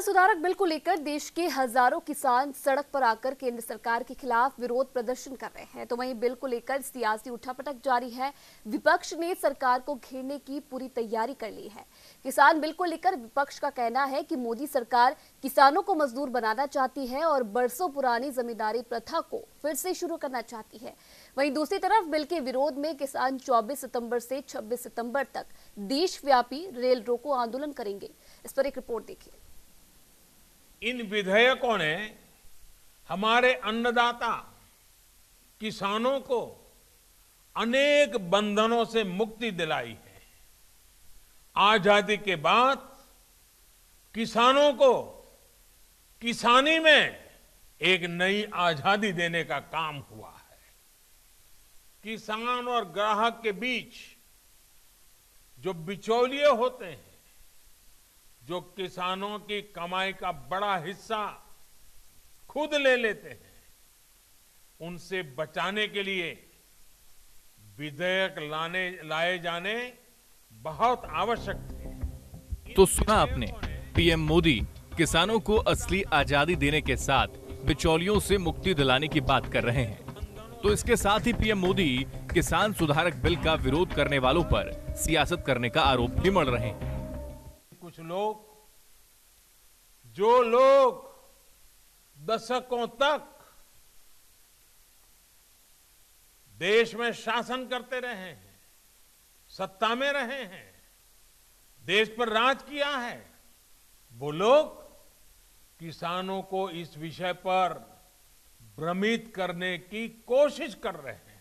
सुधारक बिल को लेकर देश के हज़ारों किसान सड़क पर आकर केंद्र सरकार के खिलाफ विरोध प्रदर्शन कर रहे हैं। तो वहीं बिल को लेकर सियासी उठापटक जारी है। विपक्ष ने सरकार को घेरने की पूरी तैयारी कर ली है। किसान बिल को लेकर विपक्ष का कहना है कि मोदी सरकार किसानों को मजदूर बनाना चाहती है और बरसों पुरानी जमींदारी प्रथा को फिर से शुरू करना चाहती है। वहीं दूसरी तरफ़ बिल के विरोध में किसान 24 सितंबर से 26 सितंबर तक देशव्यापी रेल रोको आंदोलन करेंगे। इस पर एक रिपोर्ट देखिए। इन विधेयकों ने हमारे अन्नदाता किसानों को अनेक बंधनों से मुक्ति दिलाई है। आज़ादी के बाद किसानों को किसानी में एक नई आज़ादी देने का काम हुआ है। किसान और ग्राहक के बीच जो बिचौलिए होते हैं जो किसानों की कमाई का बड़ा हिस्सा खुद ले लेते हैं, उनसे बचाने के लिए विधेयक लाने, लाए जाने बहुत आवश्यक थे। तो सुना आपने, पीएम मोदी किसानों को असली आज़ादी देने के साथ बिचौलियों से मुक्ति दिलाने की बात कर रहे हैं। तो इसके साथ ही पीएम मोदी किसान सुधारक बिल का विरोध करने वालों पर सियासत करने का आरोप भी मढ़ रहे हैं। कुछ लोग, जो लोग दशकों तक देश में शासन करते रहे हैं, सत्ता में रहे हैं, देश पर राज किया है, वो लोग किसानों को इस विषय पर भ्रमित करने की कोशिश कर रहे हैं।